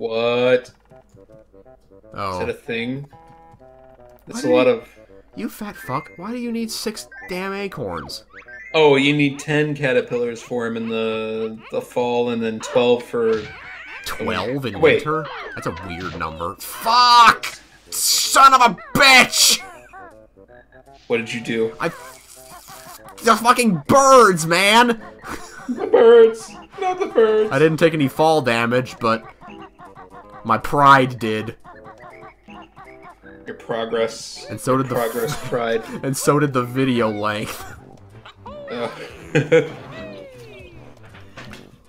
What? Oh. Is that oh. a thing? That's a lot you- of. You fat fuck. Why do you need six damn acorns? Oh, you need ten caterpillars for him in the the fall, and then twelve for. 12 in Wait. winter? That's a weird number. Fuck! Son of a bitch! What did you do? I. The fucking birds, man! The birds, not the birds. I didn't take any fall damage, but. My pride did. Your progress. And so did the. Progress pride. And so did the video length.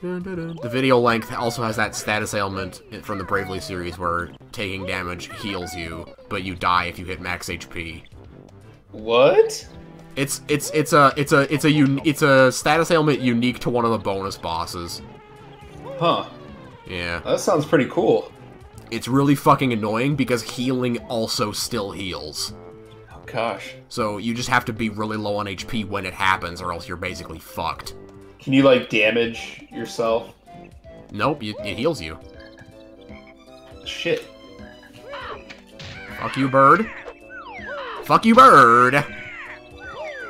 The video length also has that status ailment from the Bravely series where taking damage heals you, but you die if you hit max HP. what? It's it's it's a it's a it's a un, it's a status ailment unique to one of the bonus bosses. Huh. Yeah. That sounds pretty cool. It's really fucking annoying because healing also still heals. Oh gosh. So you just have to be really low on HP when it happens or else you're basically fucked. Can you like damage yourself? Nope, it, it heals you. Shit. Fuck you, bird. Fuck you, bird.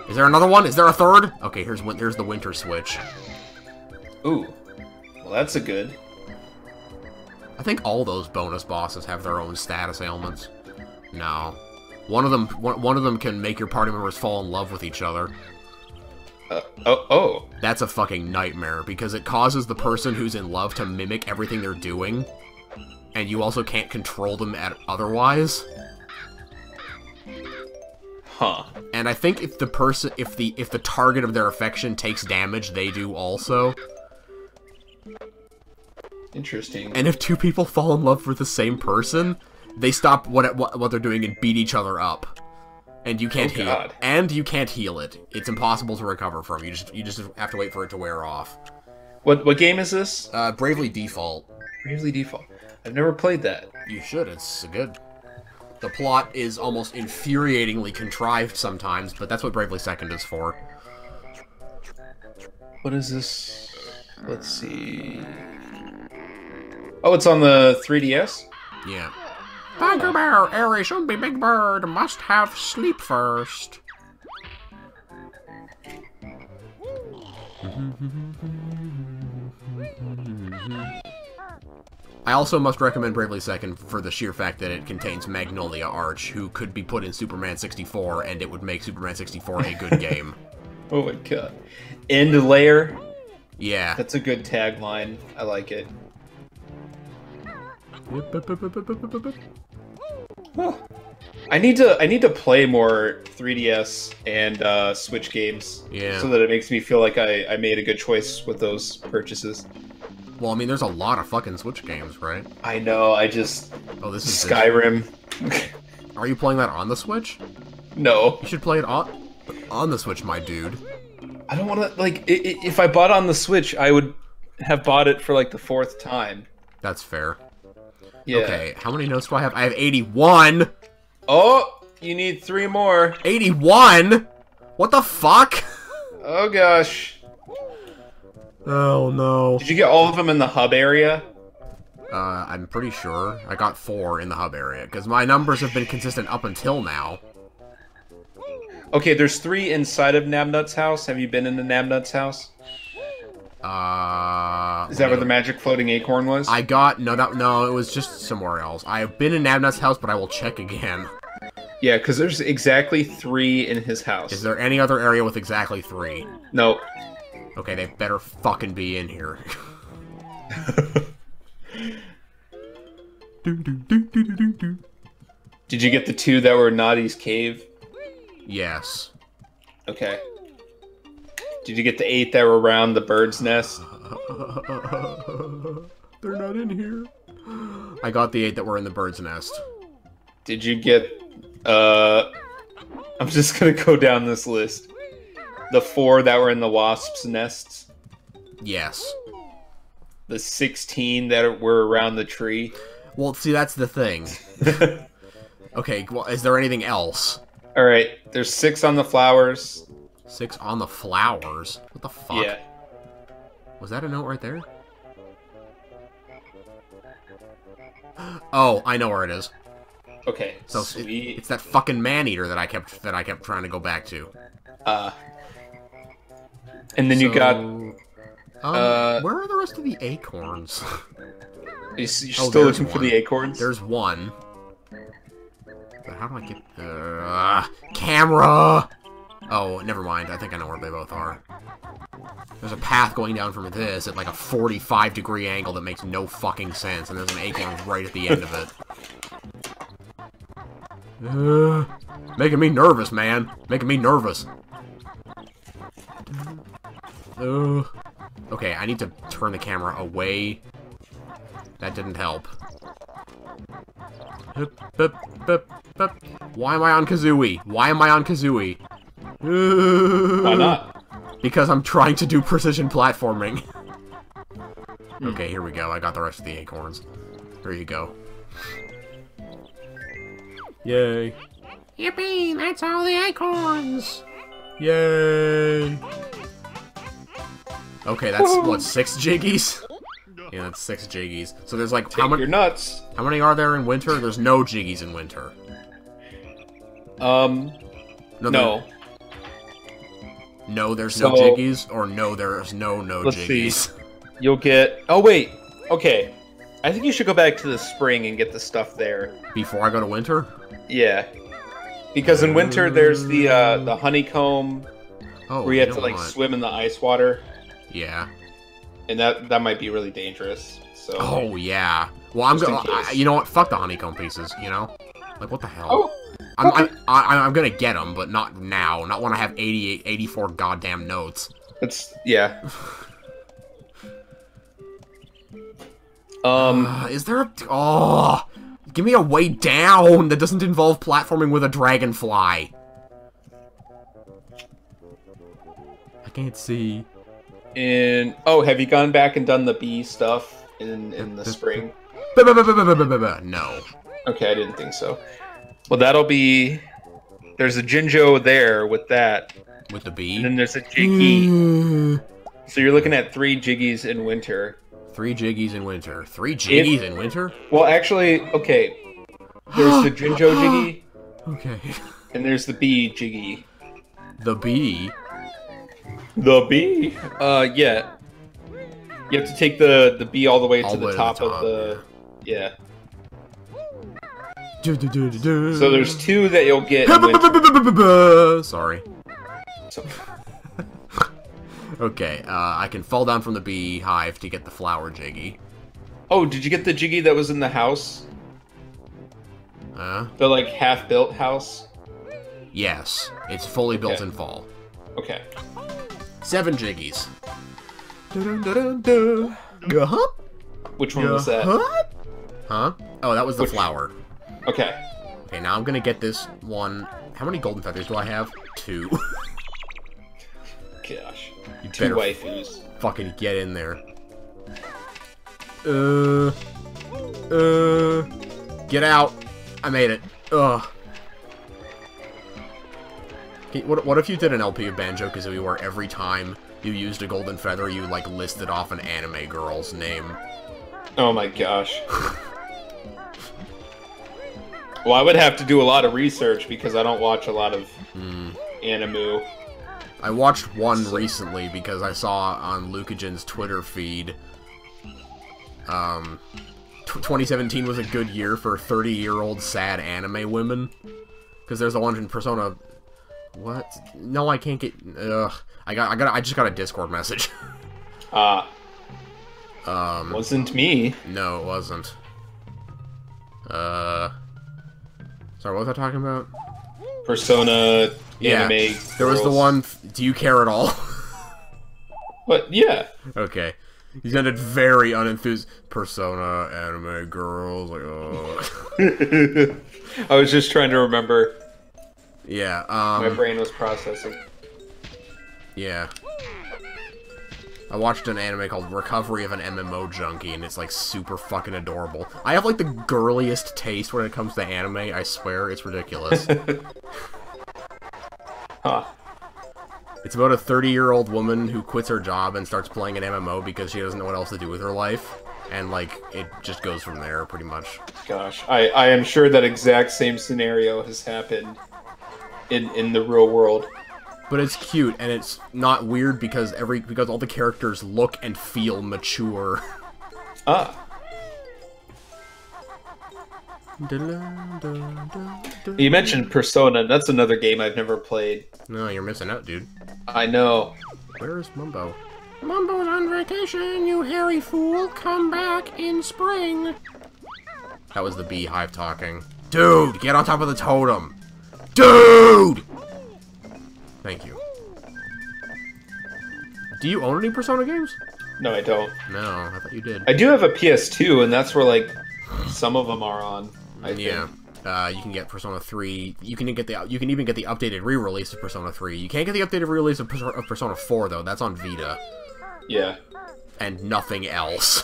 Is there another one? Is there a third? Okay, here's here's the winter switch. Ooh. Well, that's a good. I think all those bonus bosses have their own status ailments. No. One of them one, of them can make your party members fall in love with each other. Uh, oh, oh. That's a fucking nightmare because it causes the person who's in love to mimic everything they're doing, and you also can't control them at otherwise. Huh. And I think if the person if the if the target of their affection takes damage, they do also. Interesting. And if two people fall in love with the same person, they stop what what, what they're doing and beat each other up. And you can't Oh, heal. God. And you can't heal it. It's impossible to recover from. You just you just have to wait for it to wear off. What what game is this? Uh, Bravely Default. Bravely Default. I've never played that. You should. It's good. The plot is almost infuriatingly contrived sometimes, but that's what Bravely Second is for. What is this? Let's see. Oh, it's on the 3DS. Yeah. Tiger Bear, Eyrie, should be big bird, must have sleep first. I also must recommend Bravely Second for the sheer fact that it contains Magnolia Arch, who could be put in Superman 64, and it would make Superman 64 a good game. Oh my god. End layer. Yeah. That's a good tagline. I like it. Huh. I need to I need to play more 3DS and uh, Switch games. Yeah. So that it makes me feel like I, I made a good choice with those purchases. Well, I mean, there's a lot of fucking Switch games, right? I know. I just Oh, this is Skyrim. Are you playing that on the Switch? no, You should play it on on the Switch, my dude. I don't want to like. if I bought on the Switch, I would have bought it for like the fourth time. That's fair. Yeah. Okay, how many notes do I have? I have 81. Oh, you need three more. 81? What the fuck? Oh gosh. Oh no. Did you get all of them in the hub area? Uh, I'm pretty sure I got four in the hub area because my numbers have been consistent up until now. Okay, there's three inside of Nabnut's house. Have you been in the Nabnut's house? Uh, Is that where the magic floating acorn was? I got no, that, no, it was just somewhere else. I have been in Nabnut's house, but I will check again. Yeah, because there's exactly three in his house. Is there any other area with exactly three? No. Okay, they better fucking be in here. Did you get the two that were Gnawty's cave? Yes. Okay. Did you get the eight that were around the bird's nest? They're not in here. I got the eight that were in the bird's nest. Did you get uh I'm just gonna go down this list. The four that were in the wasp's nests, Yes. the sixteen that were around the tree. Well, see, that's the thing. Okay, well, is there anything else? Alright, there's six on the flowers. Six on the flowers. What the fuck? Yeah. Was that a note right there? Oh, I know where it is. Okay, So it- it's that fucking man eater that I kept that I kept trying to go back to. Uh, and then you got. Um, uh, where are the rest of the acorns? You're s- you're Oh, still there's looking for the acorns. There's one. But how do I get the uh, camera? Oh, never mind. I think I know where they both are. There's a path going down from this at like a 45 degree angle that makes no fucking sense, and there's an acorn right at the end of it. Uh, making me nervous, man. Making me nervous. Uh, okay, I need to turn the camera away. That didn't help. Why am I on Kazooie? Why am I on Kazooie? Why not? Because I'm trying to do precision platforming. Hmm. Okay, here we go. I got the rest of the acorns. There you go. Yay. Yippee! That's all the acorns! Yay! Okay, that's, what, six jiggies? Yeah, that's six jiggies. So there's like, how many, nuts. how many are there in winter? There's no jiggies in winter. Um, there- no. No, there's no jiggies, or no, there's no no Let's see. You'll get. Oh wait. Okay. I think you should go back to the spring and get the stuff there. Before I go to winter? Yeah. Because in winter there's the uh, the honeycomb Oh, where you have to like what? swim in the ice water, Yeah. and that that might be really dangerous. So. Oh yeah. Well, I'm gonna. You know what? Fuck the honeycomb pieces. You know, like what the hell? Oh, I'm, okay. I'm, I, I'm gonna get them, but not now. Not when I have 88, 84 goddamn notes. It's yeah. Um. Uh, is there a? Oh, give me a way down that doesn't involve platforming with a dragonfly. I can't see. And oh, have you gone back and done the bee stuff in in the spring? No. Okay, I didn't think so. Well, that'll be. There's a Jinjo there with that, With the bee. and then there's a Jiggy. So you're looking at three Jiggies in winter. Three jiggies in winter. Three jiggies in winter? Well, actually, okay. There's the Jinjo Jiggy, Okay. and there's the bee Jiggy. The bee? The bee? Uh, yeah. You have to take the the bee all the way All to the the way to top, of the. Yeah. So So there's two that you'll get. Sorry. Okay, uh, I can fall down from the beehive to get the flower jiggy. Oh, did you get the Jiggy that was in the house? Uh, The like half built house? yes, it's fully built Okay. in fall. Okay. Seven jiggies. Uh-huh. Which one was that? Huh? Oh, that was the Which- flower. Okay. Okay, now I'm gonna get this one. How many golden feathers do I have? Two. Gosh. You Two waifus. fucking get in there. Uh. Uh. Get out. I made it. Ugh. Okay, What, what if you did an LP of Banjo Kazooie where every time you used a golden feather, you like listed off an anime girl's name? Oh my gosh. well, I would have to do a lot of research because I don't watch a lot of Hmm. anime. I watched one recently because I saw on Lucagen's Twitter feed. Um, tw 2017 was a good year for 30 year old sad anime women. Because there's a one in Persona. What? No, I can't get. Ugh. I got. I got. I just got a Discord message. Ah, um, wasn't me. no, it wasn't. Uh. Sorry, what was I talking about? Persona Yeah, anime. There was the one. Do you care at all? But yeah. Okay. He sounded very unenthused. Persona, anime, girls, like, oh. I was just trying to remember. Yeah, My um, brain was processing. yeah. I watched an anime called Recovery of an MMO Junkie, and it's, like, super fucking adorable. I have, like, the girliest taste when it comes to anime, I swear, it's ridiculous. Huh. it's about a 30-year-old woman who quits her job and starts playing an MMO because she doesn't know what else to do with her life. and like it just goes from there pretty much. Gosh, I, I am sure that exact same scenario has happened in in the real world. But it's cute and it's not weird because every because all the characters look and feel mature. Ah, you mentioned Persona. That's another game I've never played. No, you're missing out, dude. I know. Where's Mumbo? Mumbo's on vacation, you hairy fool. Come back in spring. That was the beehive talking. Dude, get on top of the totem. Dude! Thank you. Do you own any Persona games? No, I don't. No, I thought you did. I do have a PS2, and that's where like some of them are on. I yeah. think. Uh, you can get Persona 3. You can get the you can even get the updated re-release of Persona 3. You can't get the updated re-release of, of Persona 4 though. That's on Vita Yeah, and nothing else.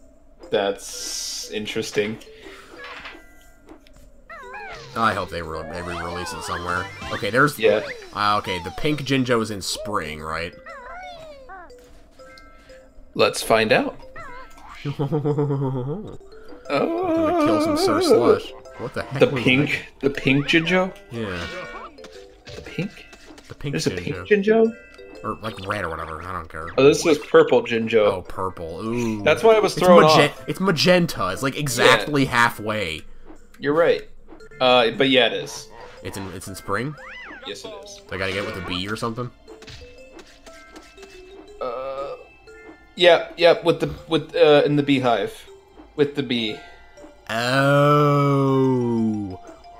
that's interesting. I hope they, re- they re-release it somewhere. Okay, there's Yeah. Uh, okay, the pink Jinjo is in spring, right? Let's find out. I'm Oh, gonna kill some Sir Slush. What the heck? The pink, the pink Jinjo. Yeah, The pink. the pink There's a pink Jinjo. or like red or whatever. I don't care. Oh, this was purple Jinjo. Oh, purple. Ooh. That's why I was it's, thrown magen- off. it's magenta. It's like exactly halfway. You're right. Uh, but yeah, it is. It's in it's in spring. Yes, it is. I gotta get with a bee or something. Uh, yeah, yeah. With the with uh in the beehive, with the bee. Oh.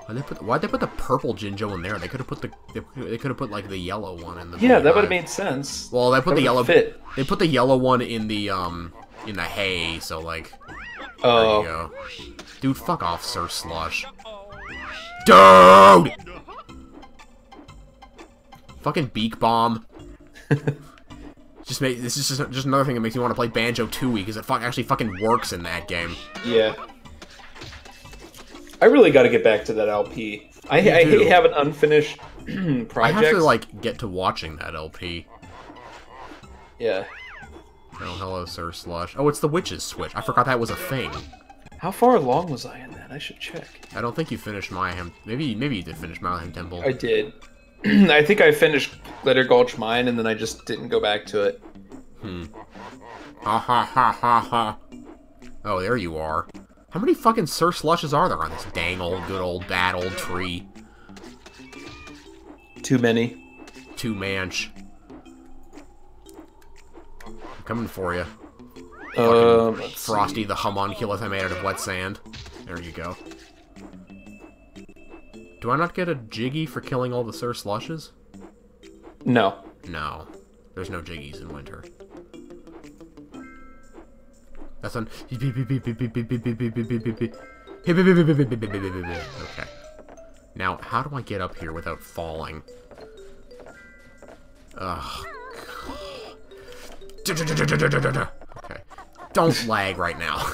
Why'd they put why'd they put the purple Jinjo in there? They could have put the they, they could have put like the yellow one in the. Yeah, that would have made sense. Well, they put That the yellow fit. They put the yellow one in the um in the hay, so like Oh. Dude, fuck off, Sir Slush. Dude! Fucking beak bomb. just make this is just, just another thing that makes me want to play Banjo Tooie because it fuck actually fucking works in that game. yeah. I really got to get back to that LP. I, I hate having unfinished I have to like get to watching that LP. Yeah. Oh, hello, Sir Slush. Oh, it's the witch's switch. I forgot that was a thing. How far along was I in that? I should check. I don't think you finished Mayahem. Maybe maybe you did finish Mayahem Temple. I did. I think I finished Glitter Gulch Mine, and then I just didn't go back to it. Hmm. Ha ha ha ha ha. Oh, there you are. How many fucking Sir Slushes are there on this dang old, good old, bad old tree? Too many. Too manch. I'm coming for you. Um, let's Frosty the homunculus I made out of wet sand. There you go. Do I not get a Jiggy for killing all the Sir Slushes? No. No. There's no Jiggies in winter. That's on. Okay. Now, how do I get up here without falling? Ugh. Okay. Don't lag right now.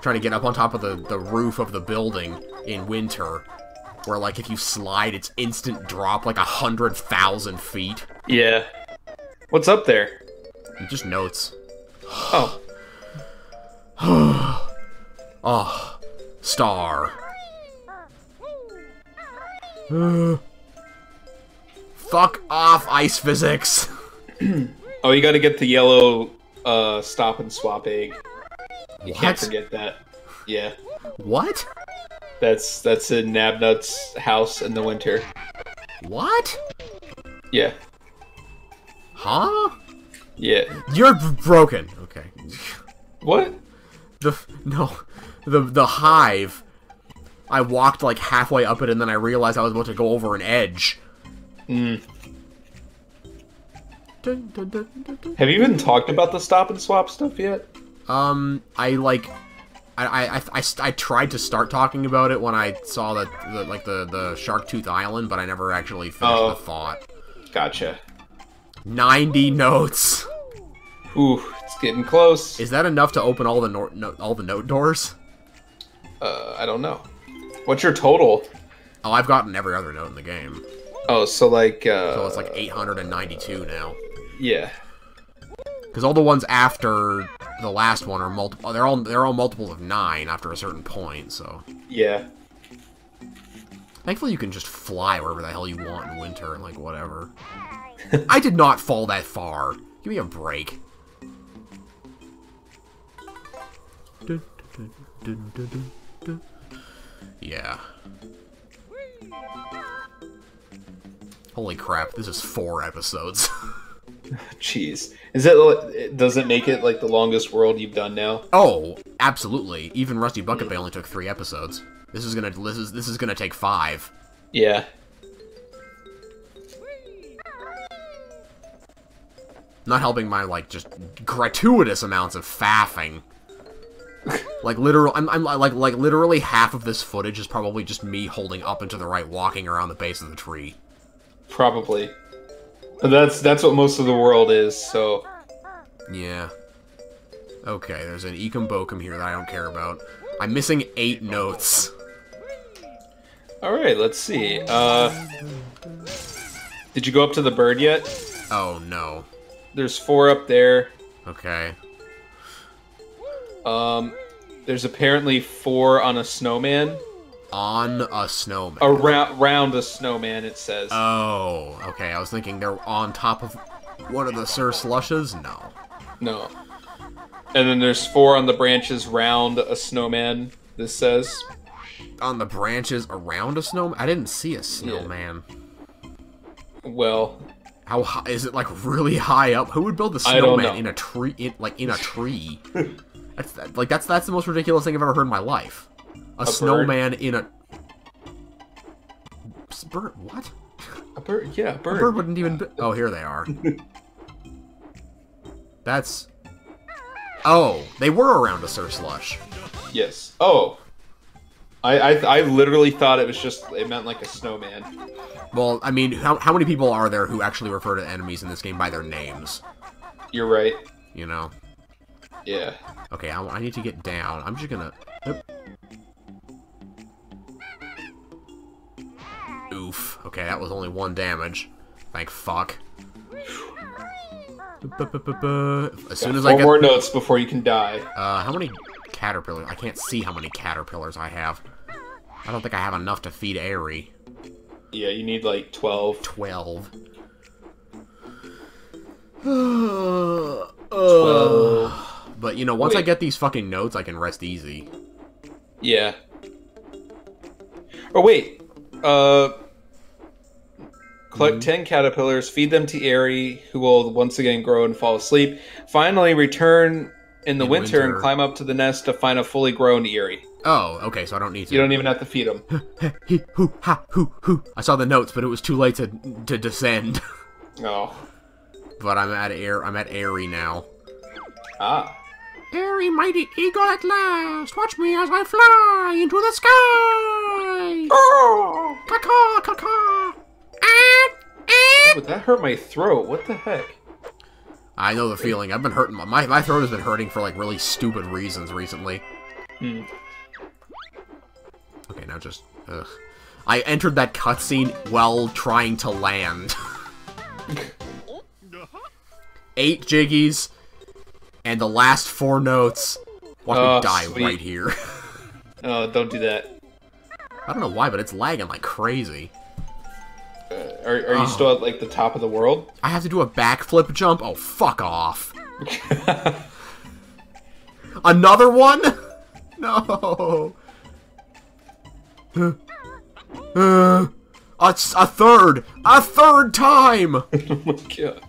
Trying to get up on top of the, the roof of the building in winter, where, like, if you slide, it's instant drop, like a hundred thousand feet. Yeah. What's up there? Just notes. Oh. Oh, star. Uh, fuck off, ice physics. Oh, you got to get the yellow uh, stop and swap egg. You can't forget that. Yeah. What? That's that's in Nabnut's house in the winter. What? Yeah. Huh? Yeah. You're broken. Okay. What? The no, the the hive. I walked like halfway up it, and then I realized I was about to go over an edge. Mm. Dun. Have you even talked about the stop and swap stuff yet? Um, I like, I, I, I, I, tried to start talking about it when I saw that, the, like the the Shark Tooth Island, but I never actually finished Oh. the thought. Gotcha. Ninety notes. Ooh, it's getting close. Is that enough to open all the nor- no- all the note doors? Uh, I don't know. What's your total? Oh, I've gotten every other note in the game, Oh, so like, uh, so it's like 892 now. yeah. Because all the ones after the last one are multiple. They're all they're all multiples of nine after a certain point. So Yeah. thankfully you can just fly wherever the hell you want in winter and like whatever. I did not fall that far. Give me a break. Yeah. Holy crap! This is four episodes. Jeez. Is it? Does it make it like the longest world you've done now? Oh, absolutely. Even Rusty Bucket Bay only took three episodes. This is gonna this is this is gonna take five. Yeah. Not helping my like just gratuitous amounts of faffing. like literal, I'm, I'm like like literally half of this footage is probably just me holding up and to the right, walking around the base of the tree. Probably. That's that's what most of the world is. So Yeah. Okay, there's an Ecum Bokum here that I don't care about. I'm missing eight notes. all right, let's see. Uh, did you go up to the bird yet? Oh no. There's four up there. Okay. Um, there's apparently four on a snowman. On a snowman. Around round a snowman, it says. Oh, okay. I was thinking they're on top of one of the Sir Slushes? No. no. And then there's four on the branches round a snowman. This says. On the branches around a snowman? I didn't see a snowman. Well, How high is it? Like really high up? Who would build a snowman in a tree? In, like in a tree? that's that, like that's that's the most ridiculous thing I've ever heard in my life. A, bird? snowman in a bird. What? a bird. Yeah, a bird. A bird. bird wouldn't even. Be- oh, here they are. that's. Oh, they were around a Sir Slush. Yes. Oh. I, I I literally thought it was just it meant like a snowman. Well, I mean, how, how many people are there who actually refer to enemies in this game by their names? You're right. You know? Yeah. Okay, I, I need to get down. I'm just gonna... Oop. Okay, that was only one damage. Thank fuck. As soon as I Four get... more notes before you can die. Uh, how many caterpillars? I can't see how many caterpillars I have. I don't think I have enough to feed Eyrie. Yeah, you need like twelve. 12. 12. But, you know, once I get these fucking notes, I can rest easy. Yeah. Oh wait. Uh. Collect Hmm. ten caterpillars, feed them to Eyrie, who will once again grow and fall asleep. Finally, return in the In winter, and climb up to the nest to find a fully grown Eyrie. Oh, okay, so I don't need to. You don't even have to feed them. He, hoo, ha, hoo, hoo. I saw the notes, but it was too late to to descend. oh. but I'm at air. I'm at Eyrie now. Ah. Eyrie, mighty eagle at last. Watch me as I fly into the sky. Oh! Caw, caw, caw. Ah, Would that hurt my throat? What the heck? I know the feeling. I've been hurting. My my throat has been hurting for like really stupid reasons recently. Hmm. Okay, now just. Ugh. I entered that cutscene while trying to land. Eight jiggies, and the last four notes. Watch Oh, me die sweet. right here. Oh, don't do that. I don't know why, but it's lagging like crazy. Uh, are are you Oh. still at like the top of the world? I have to do a backflip jump? Oh, fuck off. Another one? No. Uh, uh, a, a third! A third time! oh my god.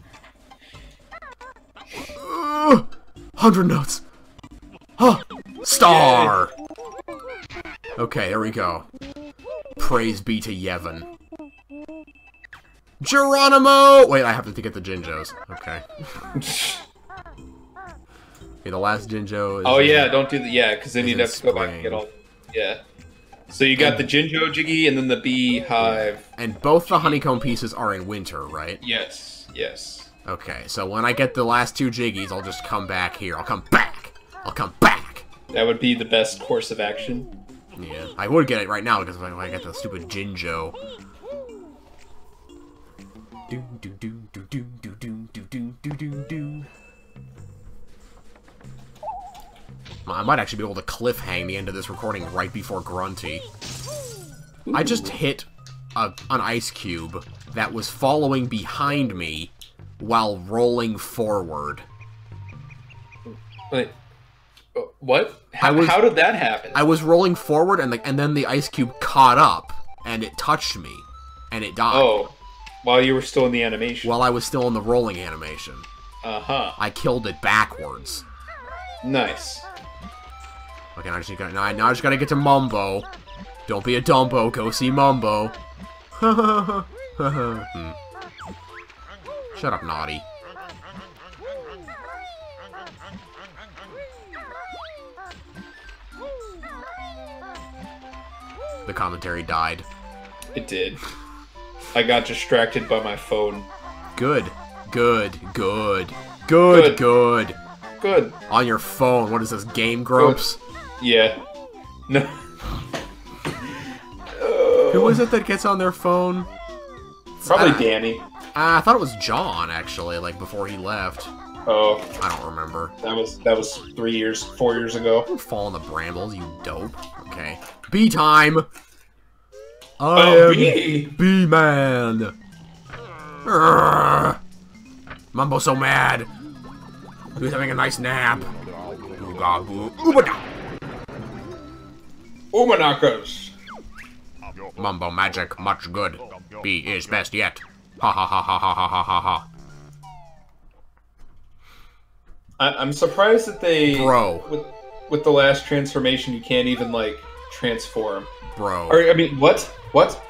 Uh, 100 notes. Huh. Star! Okay, there we go. Praise be to Yevon. Geronimo! Wait, I have to get the Jinjos. Okay. Okay, the last Jinjo is... Oh yeah, don't do the yeah, because then you'd have to go back and get all. Yeah. So you got the Jinjo Jiggy and then the Beehive. And both the honeycomb pieces are in winter, right? Yes, yes. Okay, so when I get the last two Jiggies, I'll just come back here. I'll come back! I'll come back! That would be the best course of action. Yeah, I would get it right now because I get the stupid Jinjo. Do do do do do do do do do do do do. I might actually be able to cliffhang the end of this recording right before Grunty. I just hit a, an ice cube that was following behind me while rolling forward. Wait. uh, What? How, was- how did that happen? I was rolling forward, and the, and then the ice cube caught up, and it touched me, and it died. oh, while you were still in the animation. While I was still in the rolling animation, uh huh. I killed it backwards. Nice. Okay, now I just gotta, now I, now I just gotta get to Mumbo. Don't be a Dumbo, go see Mumbo. Hmm. Shut up, Gnawty. The commentary died. It did. I got distracted by my phone. Good, good, good, good, Good. good. Good. On your phone, what is this, Game Grumps? Yeah. No. Who is it that gets on their phone? Probably Ah. Danny. Uh, I thought it was Jon, actually, like before he left. Oh, I don't remember. that was that was three years, four years ago. Don't fall in the brambles, you dope. Okay. Bee time! I oh, am bee. Man. Mumbo so mad. He's having a nice nap. Umanakas. Mumbo magic, much good. Bee is best yet. Ha ha ha ha ha ha ha ha. I I'm surprised that they, bro, with, with the last transformation, you can't even like transform. Bro. Or I mean, what? What?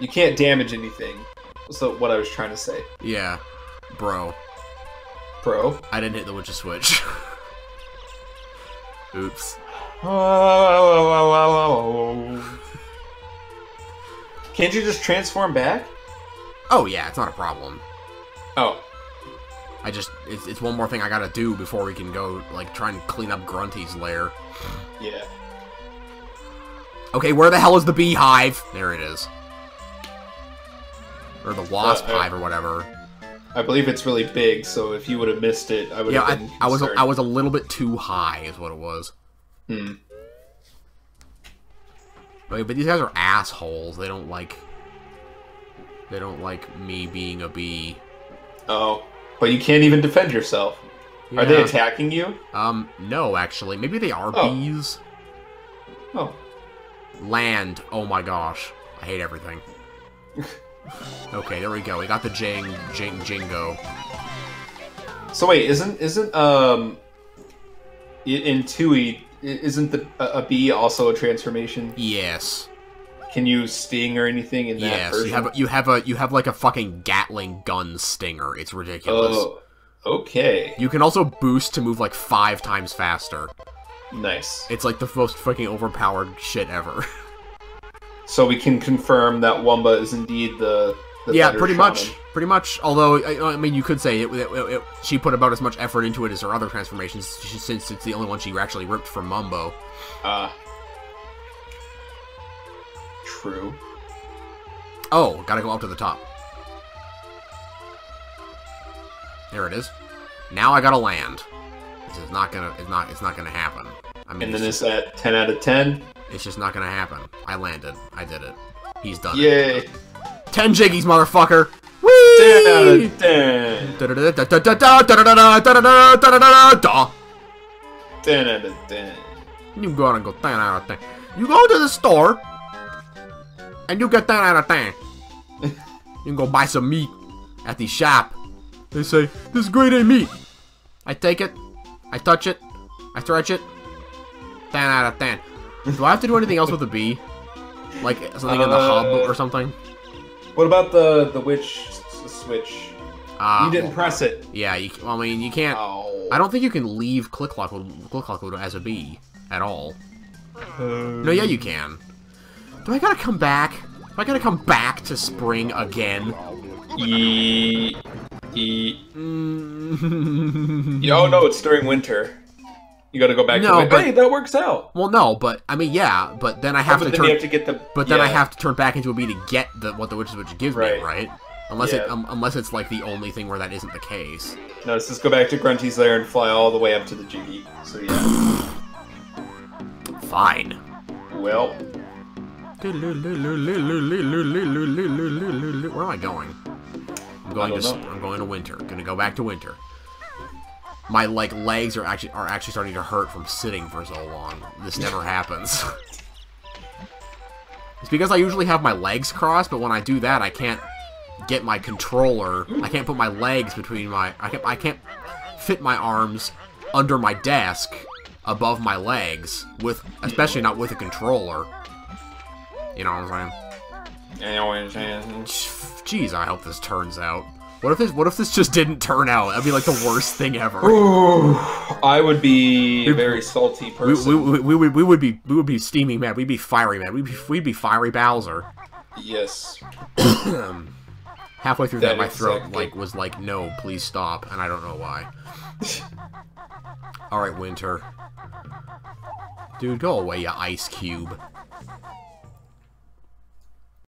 You can't damage anything. So what I was trying to say, Yeah. Bro. bro. I didn't hit the witch's switch. Oops. Can't you just transform back? Oh yeah, it's not a problem. Oh, I just it's, it's one more thing I gotta do before we can go like try and clean up Grunty's lair. yeah. Okay, where the hell is the beehive? There it is. Or the wasp Uh, uh, hive or whatever. I believe it's really big, so if you would have missed it, I would Yeah, have been. I, I was a. I was a little bit too high, is what it was. Hmm. Okay, but these guys are assholes. They don't like. They don't like me being a bee. Oh, but you can't even defend yourself. Are they attacking you? Um, no, actually, maybe they are Oh. bees. Oh, Land. Oh my gosh, I hate everything. okay, there we go. We got the jing, jing, jingo. so wait, isn't isn't um in Tooie isn't the a, bee also a transformation? Yes. Can you sting or anything in that Yes, version? you have a, you have a you have like a fucking Gatling gun stinger. It's ridiculous. Oh, okay, You can also boost to move like five times faster. Nice. It's like the most fucking overpowered shit ever. So we can confirm that Wumba is indeed the. the yeah, pretty shaman. much, pretty much. Although I, I mean, you could say it, it, it- she put about as much effort into it as her other transformations, since it's the only one she actually ripped from Mumbo. Ah. True. Oh, gotta go up to the top. There it is. Now I gotta land. This is not gonna. It's not. It's not gonna happen. I mean, And then it's at 10 out of 10. it's just not gonna happen. I landed. I did it. He's done it. Yay! Ten jiggies, motherfucker. 10 out of 10. 10 out of 10. You go out and go 10 out of 10. You go to the store, and you get 10 out of 10. you can go buy some meat at the shop. They say, this is grade A meat. I take it, I touch it, I stretch it. 10 out of 10. Do I have to do anything else with the bee? Like something in the hub Uh, or something? What about the the witch s- switch? Uh, you didn't press it. Yeah, you, I mean, you can't. Oh. I don't think you can leave Click Clock Click Clock as a bee at all. No, yeah, you can. Do I gotta come back? Do I gotta come back to spring again? E. E. Mm. Oh no, it's during winter. You gotta go back No, to it. but- Hey, that works out. Well, no, but I mean, yeah, but then I have but to then turn. you have to get the. but then I have to turn back into a bee to get the what the witch's witch gives me, Right. right? Unless it um, unless it's like the only thing where that isn't the case. No, let's just go back to Grunty's lair and fly all the way up to the Jiggy. So yeah. Fine. Well, Where am I going? I'm going I to know. I'm going to winter. Gonna go back to winter. My like legs are actually are actually starting to hurt from sitting for so long. This never happens. it's because I usually have my legs crossed, but when I do that, I can't get my controller. I can't put my legs between my. I can't. I can't fit my arms under my desk above my legs with, especially not with a controller. You know what I'm saying? anyways, Jeez, I hope this turns out. What if this? What if this just didn't turn out? That'd be like the worst thing ever. Ooh, I would be a very salty We, person. we, we, we, would, we would be we would be steaming mad. We'd be fiery mad. We'd be we'd be fiery Bowser. yes. Halfway through That that, my throat exactly. like was like, "No, please stop," and I don't know why. All right, Winter. Dude, go away, you ice cube.